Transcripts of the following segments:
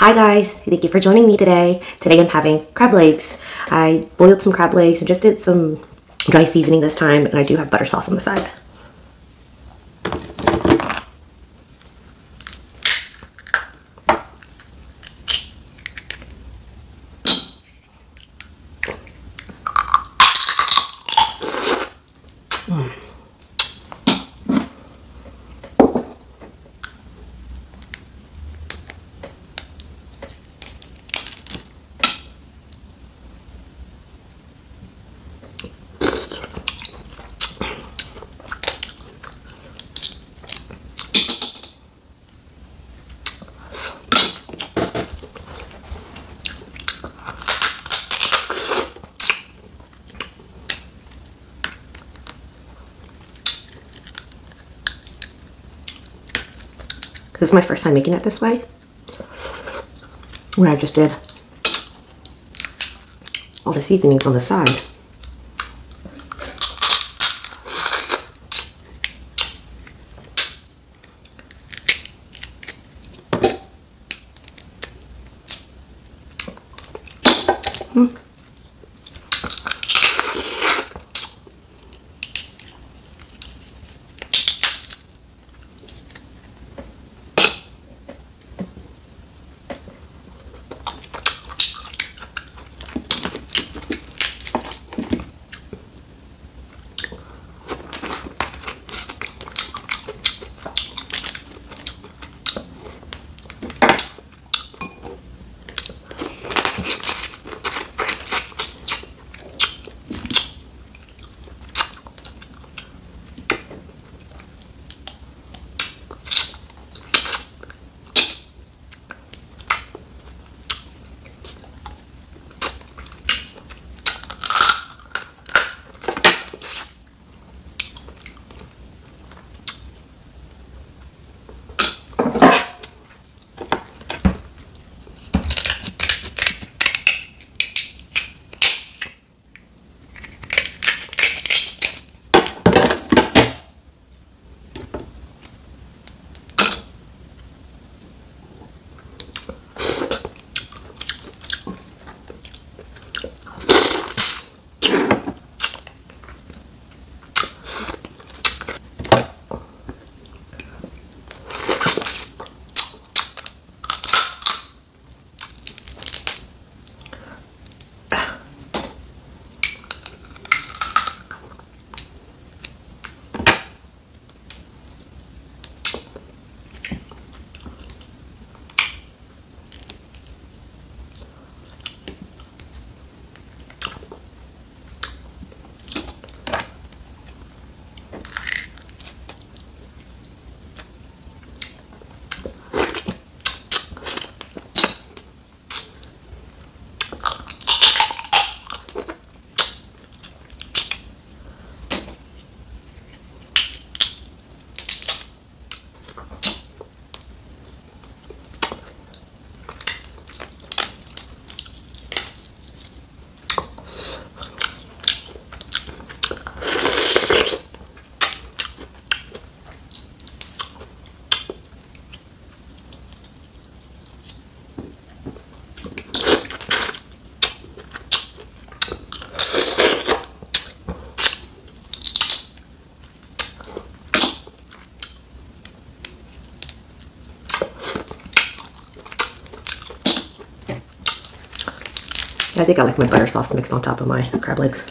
Hi guys, thank you for joining me today. Today I'm having crab legs. I boiled some crab legs and just did some dry seasoning this time and I do have butter sauce on the side. This is my first time making it this way. Where I just did all the seasonings on the side. I think I like my butter sauce mixed on top of my crab legs.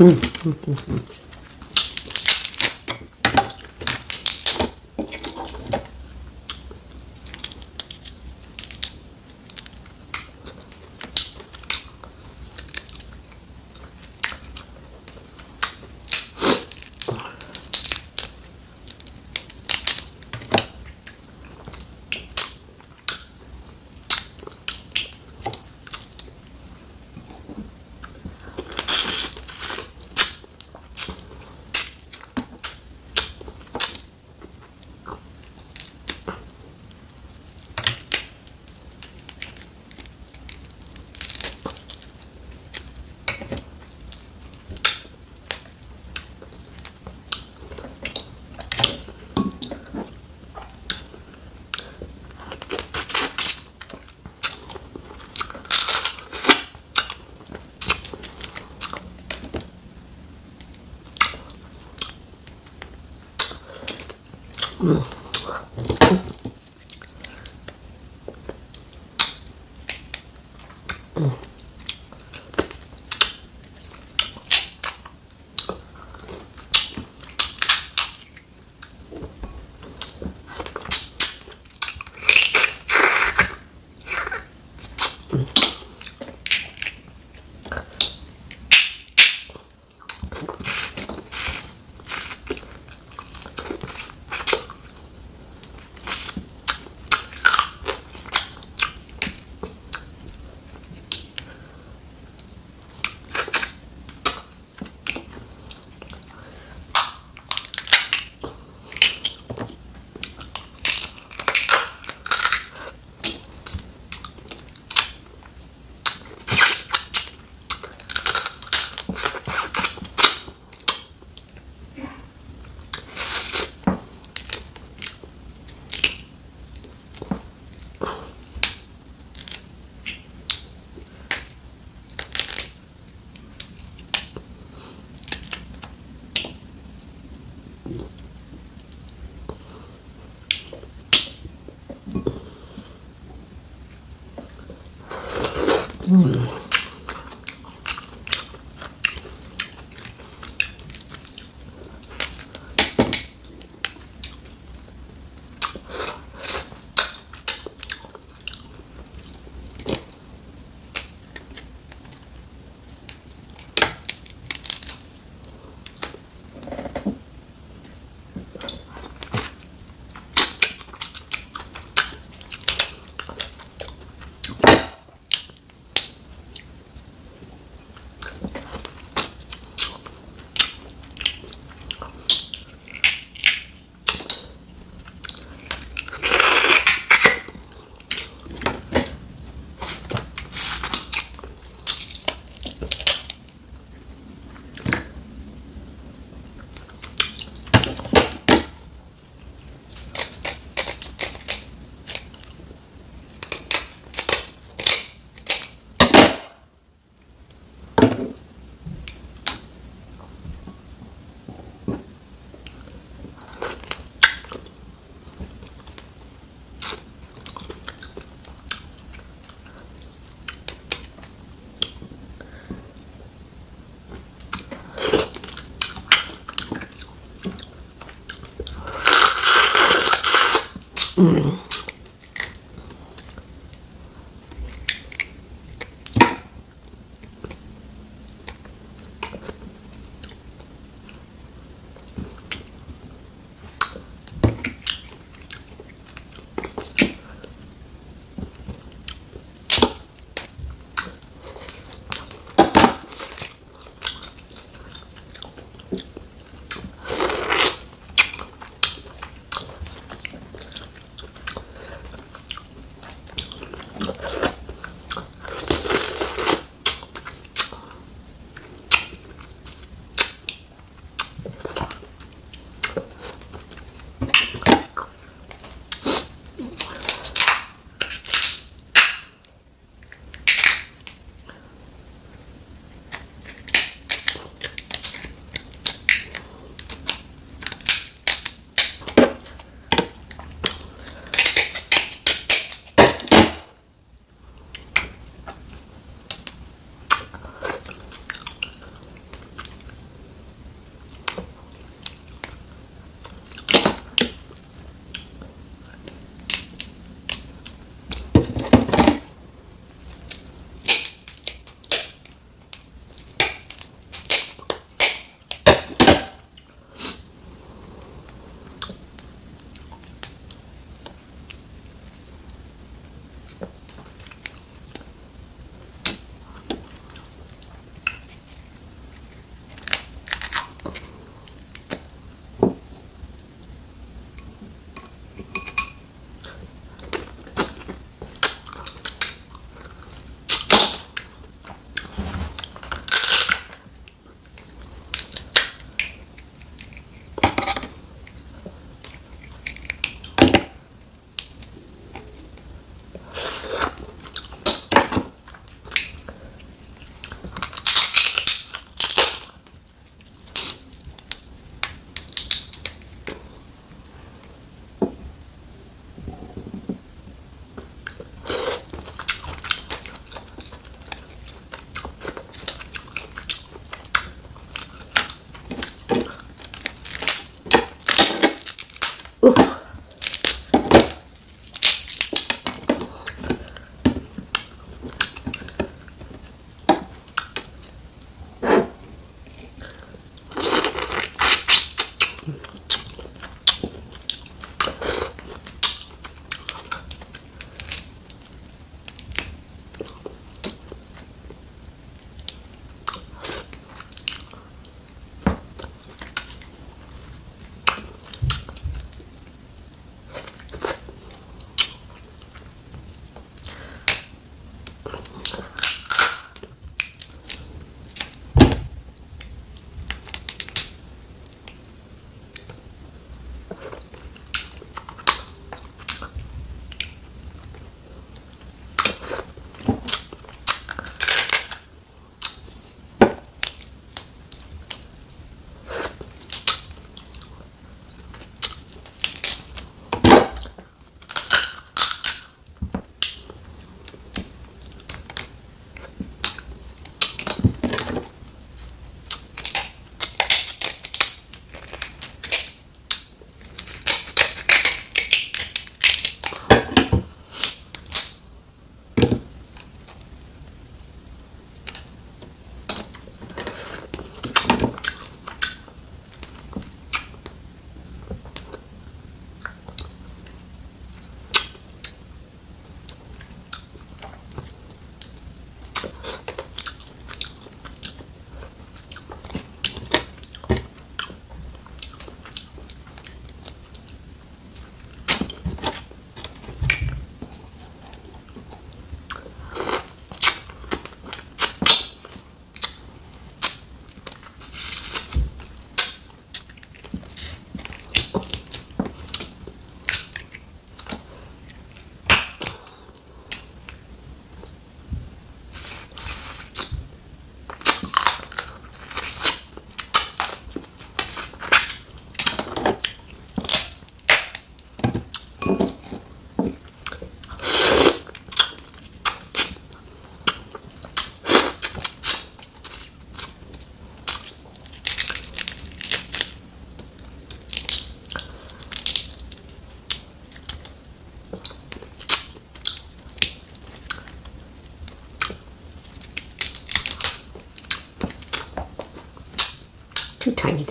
음, 음, 음. Ugh.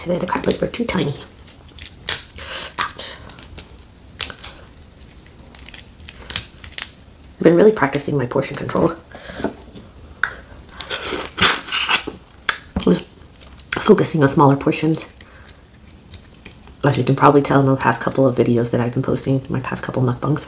Today. The crab legs were too tiny. I've been really practicing my portion control. I was focusing on smaller portions. As you can probably tell in the past couple of videos that I've been posting, my past couple mukbangs.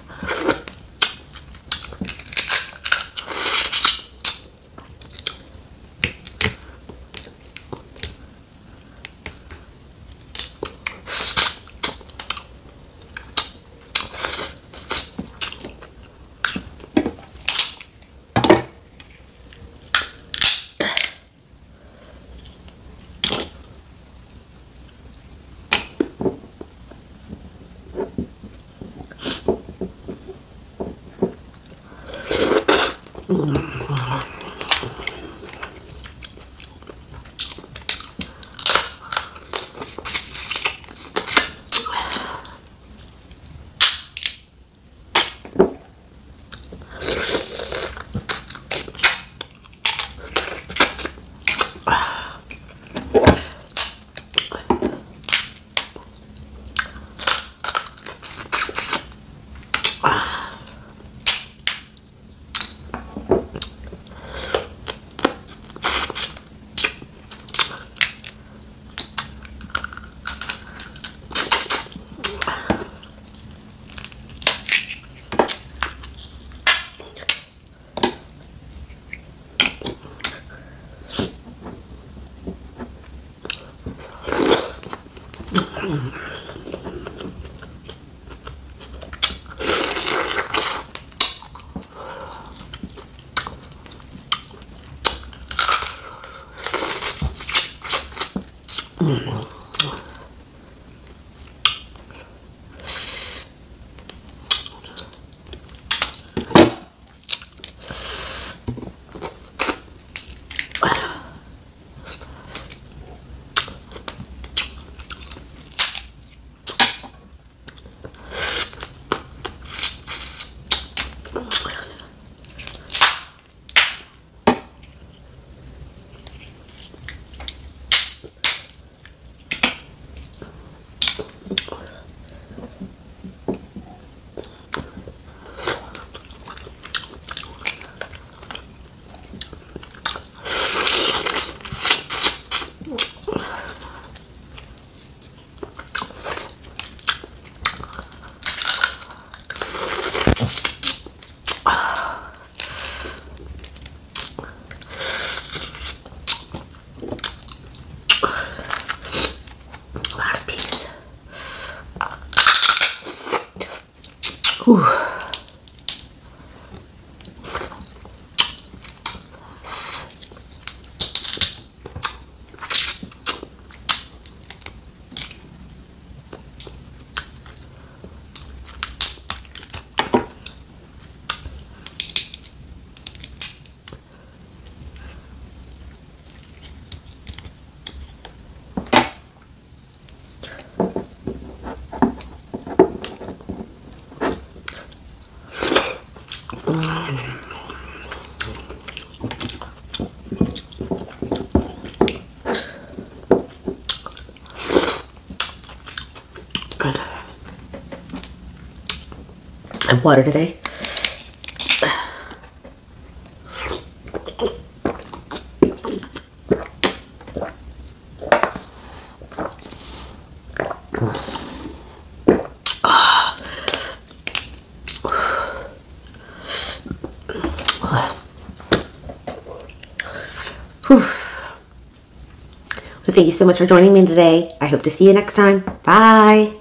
嗯啊 Whew. I have water today. Thank you so much for joining me today. I hope to see you next time. Bye.